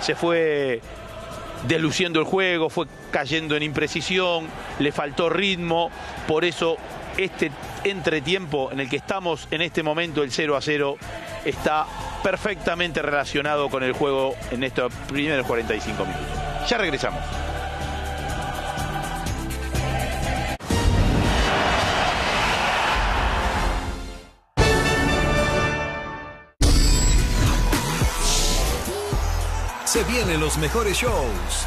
se fue desluciendo el juego, fue cayendo en imprecisión, le faltó ritmo, por eso este entretiempo en el que estamos en este momento, el 0 a 0, está perfectamente relacionado con el juego en estos primeros 45 minutos. Ya regresamos. Se vienen los mejores shows.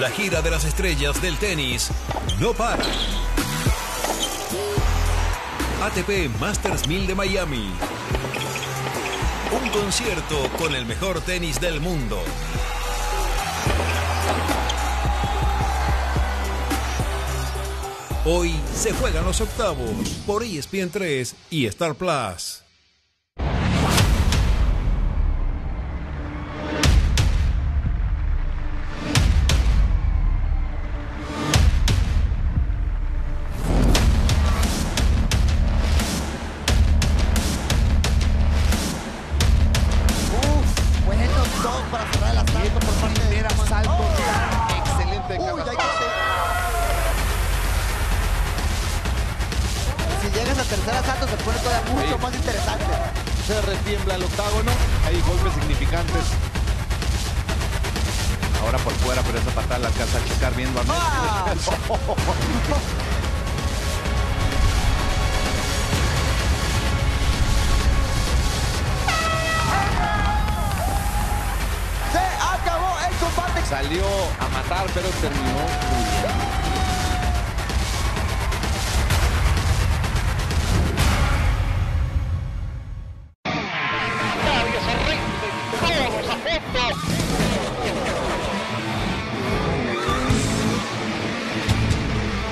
La gira de las estrellas del tenis no para. ATP Masters 1000 de Miami. Un concierto con el mejor tenis del mundo. Hoy se juegan los octavos por ESPN 3 y Star Plus. Para cerrar el asalto por parte de asalto Oh. excelente Uy, Si llegas al tercer asalto se pone todavía mucho Sí. más interesante. Se retiembla el octágono. Hay golpes significantes. Ahora por fuera, pero esa patada la alcanza a chocar bien Van ¡Ah! Salió a matar, pero terminó bien.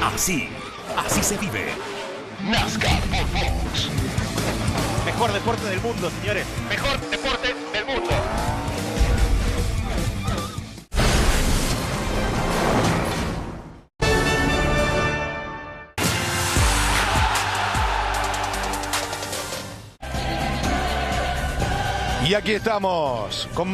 Así, así se vive. Mejor deporte del mundo, señores. Mejor deporte del mundo. Y aquí estamos con